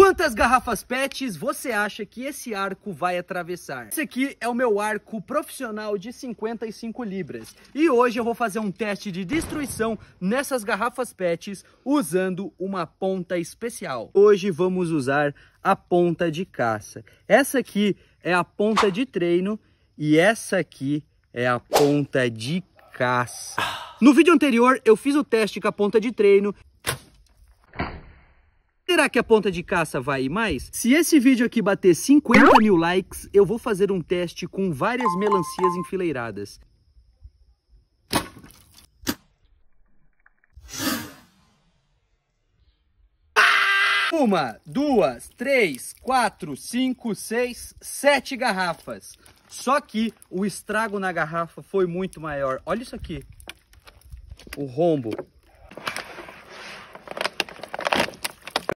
Quantas garrafas PETs você acha que esse arco vai atravessar? Esse aqui é o meu arco profissional de 55 libras. E hoje eu vou fazer um teste de destruição nessas garrafas PETs usando uma ponta especial. Hoje vamos usar a ponta de caça. Essa aqui é a ponta de treino e essa aqui é a ponta de caça. No vídeo anterior eu fiz o teste com a ponta de treino Será que a ponta de caça vai mais? Se esse vídeo aqui bater 50 mil likes, eu vou fazer um teste com várias melancias enfileiradas. Uma, duas, três, quatro, cinco, seis, sete garrafas. Só que o estrago na garrafa foi muito maior. Olha isso aqui. O rombo